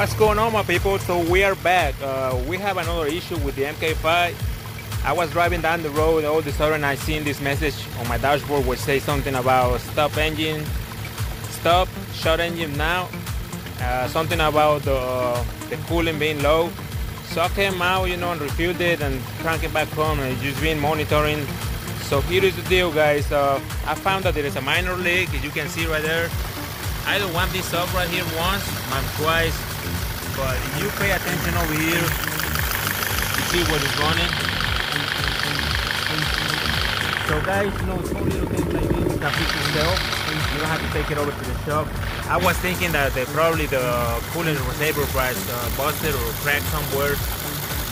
What's going on my people? So we are back. Uh, we have another issue with the MK5. I was driving down the road all of a sudden I seen this message on my dashboard which says something about stop engine, stop, shut engine now, uh, something about the, uh, the cooling being low. So I came out, you know, and refueled it and cranked it back home and just been monitoring. So here is the deal guys. Uh, I found that there is a minor leak as you can see right there. I don't want this up right here once, maybe twice, but if you pay attention over here, you see what is running. So guys, you know, small little things like this can fix itself. You don't have to take it over to the shop. I was thinking that they probably the coolant was uh, busted or cracked somewhere.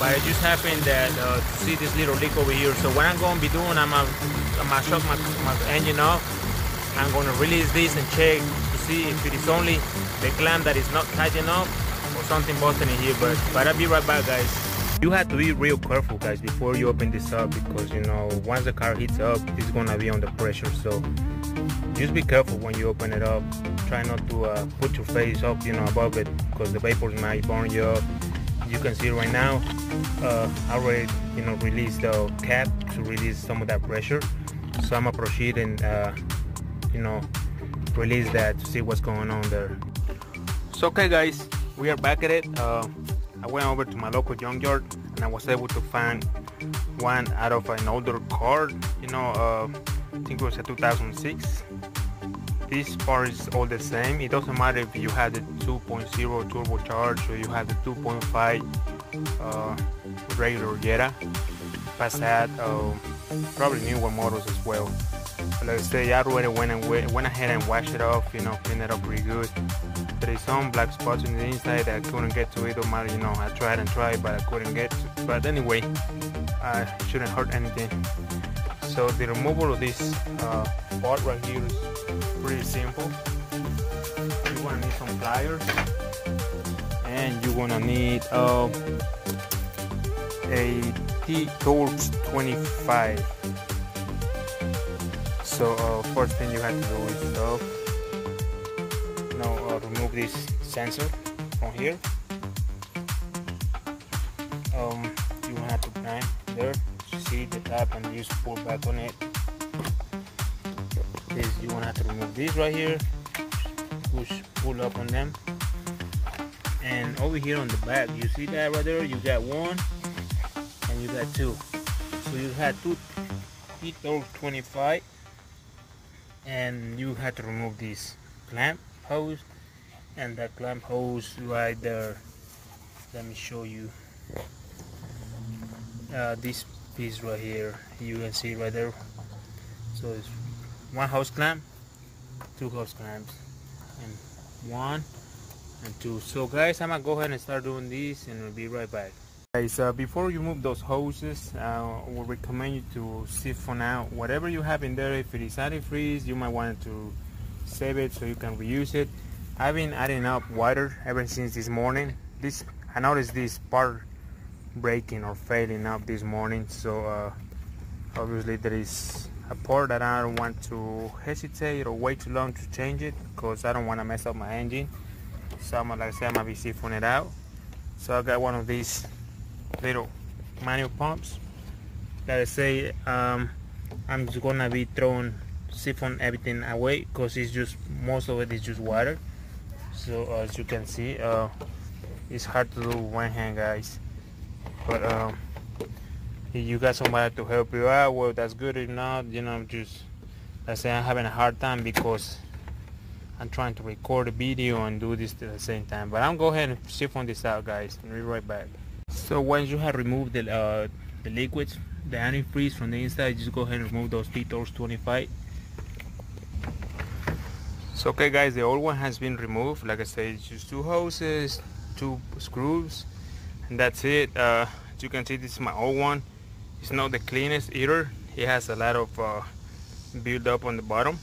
But it just happened that uh, to see this little leak over here. So what I'm going to be doing, I'm going to shut my, my engine off. I'm going to release this and check to see if it is only the clamp that is not tight enough something busted in here. But, but I'll be right back, guys. You have to be real careful, guys, before you open this up because, you know, once the car heats up, it's going to be under pressure. So just be careful when you open it up. Try not to uh, put your face up, you know, above it because the vapors might burn you up. You can see right now, uh, I already, you know, released the cap to release some of that pressure. So I'm gonna proceed and, uh, you know, release that to see what's going on there. So okay, guys, we are back at it. Uh, I went over to my local junkyard and I was able to find one out of an older car. You know, uh, I think it was a 2006. This part is all the same. It doesn't matter if you have the 2.0 turbocharged or you have the 2.5 uh, regular Jetta, Passat, uh, probably newer models as well. Like I say, I already went and went ahead and washed it off. You know, cleaned it up pretty good. There is some black spots on the inside that I couldn't get to it no matter you know I tried and tried but I couldn't get to but anyway I shouldn't hurt anything. So the removal of this uh, part right here is pretty simple. You're gonna need some pliers and you're gonna need uh, a T-Tools 25 so uh, first thing you have to do is uh, remove this sensor from here. Um, you want to climb there see the tap and just pull back on it. This you want to have to remove this right here. Push pull up on them. And over here on the back you see that right there? You got one and you got two. So you had two heat 25 and you had to remove this clamp hose and the clamp hose right there. Let me show you. Uh, this piece right here you can see right there. So it's one hose clamp two hose clamps and one and two. So guys I'm gonna go ahead and start doing this and we'll be right back uh, before you move those hoses uh, we recommend you to siphon out whatever you have in there if it is antifreeze you might want to save it so you can reuse it I've been adding up water ever since this morning. This I noticed this part breaking or failing up this morning. So uh, obviously there is a part that I don't want to hesitate or wait too long to change it because I don't want to mess up my engine. So I'm like I said, I'm gonna be siphoning it out. So I got one of these little manual pumps. Like I say, um, I'm just gonna be throwing siphon everything away because it's just most of it is just water. So uh, as you can see uh, it's hard to do one hand guys. But um, if you got somebody to help you out well that's good. If not you know just I say I'm having a hard time because I'm trying to record a video and do this at the same time. But I'm go ahead and siphon this out guys and be right back so once you have removed the, uh, the liquids the antifreeze from the inside just go ahead and remove those T-Tools 25 so okay guys the old one has been removed. Like I said it's just two hoses two screws and that's it. Uh, as you can see this is my old one. It's not the cleanest either. It has a lot of uh, build up on the bottom.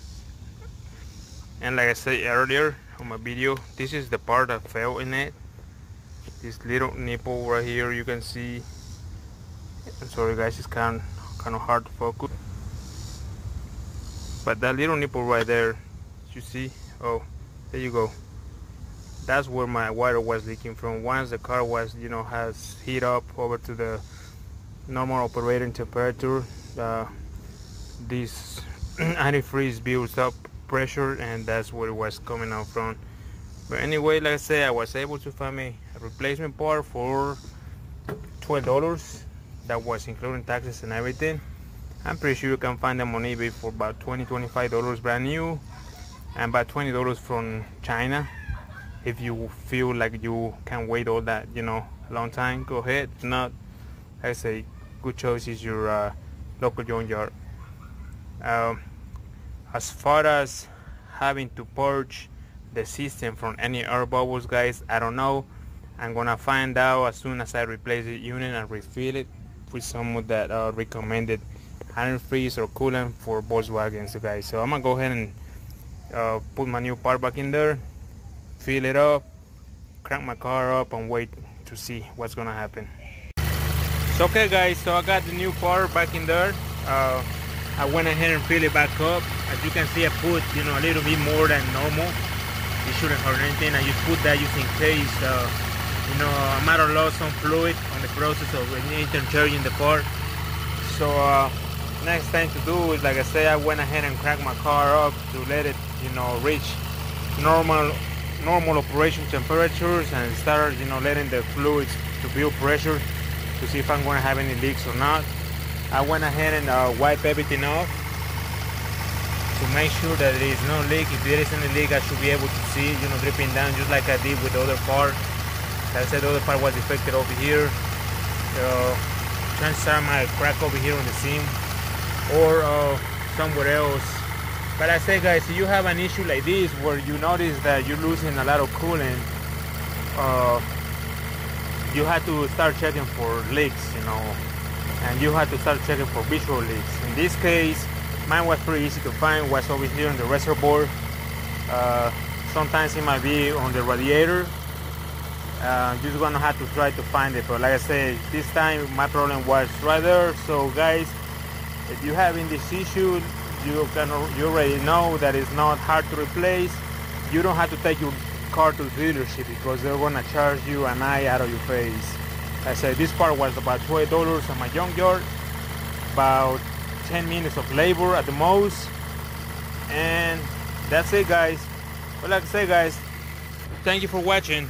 And like I said earlier on my video this is the part that fell in it this little nipple right here you can see. I'm sorry guys it's kind kind of hard to focus. But that little nipple right there you see? Oh there you go. That's where my water was leaking from. Once the car was you know has heat up over to the normal operating temperature uh, this antifreeze builds up pressure and that's where it was coming out from. But anyway like I said I was able to find me replacement part for $12 that was including taxes and everything. I'm pretty sure you can find them on eBay for about 20 $25 brand new and about $20 from China. If you feel like you can wait all that you know a long time go ahead. If not I say good choice is your uh, local junkyard. Um, as far as having to purge the system from any air bubbles guys I don't know I'm gonna find out as soon as I replace the unit and refill it with some of that uh, recommended antifreeze or coolant for Volkswagens guys. So I'm gonna go ahead and uh, put my new part back in there fill it up crank my car up and wait to see what's gonna happen. So okay guys so I got the new part back in there. Uh, I went ahead and filled it back up. As you can see I put you know a little bit more than normal. It shouldn't hurt anything. I just put that just in case uh, you know have lost some fluid on the process of interchanging the part so uh, next thing to do is like I said I went ahead and cranked my car up to let it you know reach normal normal operation temperatures and start you know letting the fluids to build pressure to see if I'm going to have any leaks or not. I went ahead and uh, everything off to make sure that there is no leak. If there is any leak I should be able to see you know dripping down just like I did with the other part I said the other part was defected over here. So chances are my crack over here on the seam or uh, somewhere else. But I say guys if you have an issue like this where you notice that you're losing a lot of coolant uh, you have to start checking for leaks you know and you have to start checking for visual leaks. In this case mine was pretty easy to find was over here in the reservoir. Uh, sometimes it might be on the radiator uh, you're gonna have to try to find it but like I said this time my problem was right there. So guys if you having this issue you can you already know that it's not hard to replace. You don't have to take your car to dealership because they're gonna charge you an eye out of your face. I said this part was about $20 on my junkyard about 10 minutes of labor at the most. And that's it guys. But like I say guys thank you for watching